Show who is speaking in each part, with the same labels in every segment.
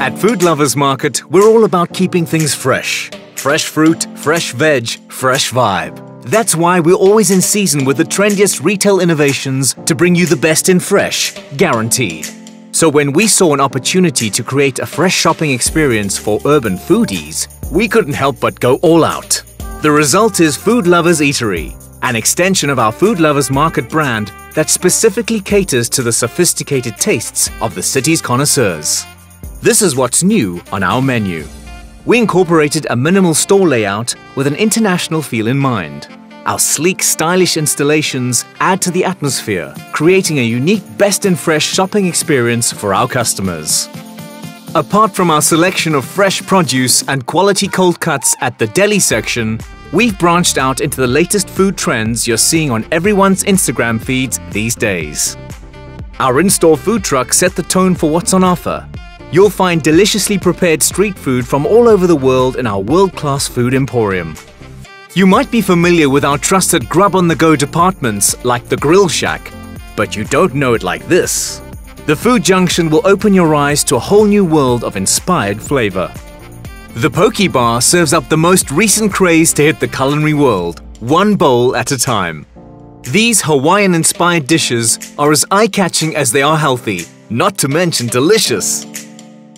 Speaker 1: At Food Lovers Market, we're all about keeping things fresh. Fresh fruit, fresh veg, fresh vibe. That's why we're always in season with the trendiest retail innovations to bring you the best in fresh, guaranteed. So when we saw an opportunity to create a fresh shopping experience for urban foodies, we couldn't help but go all out. The result is Food Lovers Eatery, an extension of our Food Lovers Market brand that specifically caters to the sophisticated tastes of the city's connoisseurs. This is what's new on our menu. We incorporated a minimal store layout with an international feel in mind. Our sleek, stylish installations add to the atmosphere, creating a unique best and fresh shopping experience for our customers. Apart from our selection of fresh produce and quality cold cuts at the deli section, we've branched out into the latest food trends you're seeing on everyone's Instagram feeds these days. Our in-store food trucks set the tone for what's on offer, You'll find deliciously prepared street food from all over the world in our world-class food emporium. You might be familiar with our trusted grub-on-the-go departments like the Grill Shack, but you don't know it like this. The Food Junction will open your eyes to a whole new world of inspired flavor. The Poke Bar serves up the most recent craze to hit the culinary world, one bowl at a time. These Hawaiian-inspired dishes are as eye-catching as they are healthy, not to mention delicious.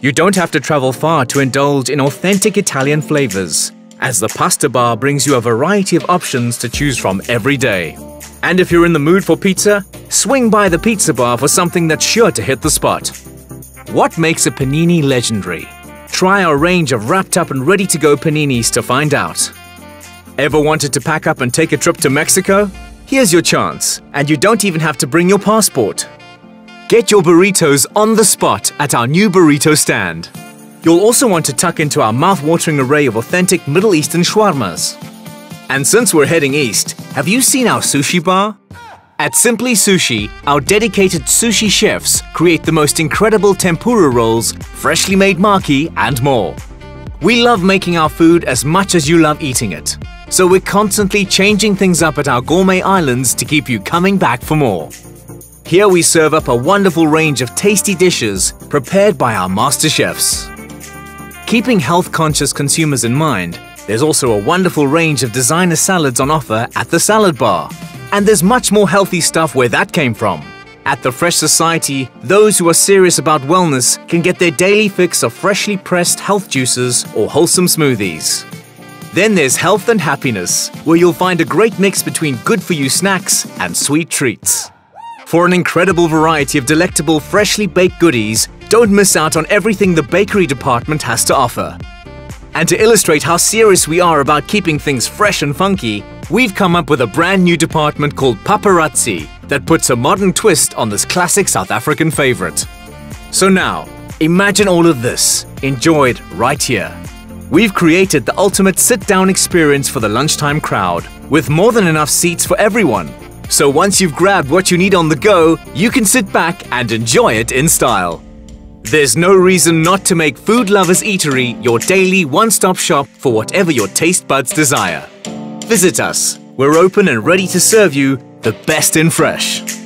Speaker 1: You don't have to travel far to indulge in authentic Italian flavors, as the pasta bar brings you a variety of options to choose from every day. And if you're in the mood for pizza, swing by the pizza bar for something that's sure to hit the spot. What makes a panini legendary? Try our range of wrapped up and ready to go paninis to find out. Ever wanted to pack up and take a trip to Mexico? Here's your chance, and you don't even have to bring your passport. Get your burritos on the spot at our new burrito stand. You'll also want to tuck into our mouth-watering array of authentic Middle Eastern shawarmas. And since we're heading east, have you seen our sushi bar? At Simply Sushi, our dedicated sushi chefs create the most incredible tempura rolls, freshly made maki, and more. We love making our food as much as you love eating it. So we're constantly changing things up at our gourmet islands to keep you coming back for more. Here we serve up a wonderful range of tasty dishes prepared by our master chefs. Keeping health-conscious consumers in mind, there's also a wonderful range of designer salads on offer at the Salad Bar. And there's much more healthy stuff where that came from. At the Fresh Society, those who are serious about wellness can get their daily fix of freshly pressed health juices or wholesome smoothies. Then there's Health and Happiness, where you'll find a great mix between good-for-you snacks and sweet treats. For an incredible variety of delectable freshly baked goodies, don't miss out on everything the bakery department has to offer. And to illustrate how serious we are about keeping things fresh and funky, we've come up with a brand new department called Paparazzi that puts a modern twist on this classic South African favorite. So now, imagine all of this, enjoyed right here. We've created the ultimate sit-down experience for the lunchtime crowd, with more than enough seats for everyone, so once you've grabbed what you need on the go, you can sit back and enjoy it in style. There's no reason not to make Food Lovers Eatery your daily one-stop shop for whatever your taste buds desire. Visit us. We're open and ready to serve you the best in fresh.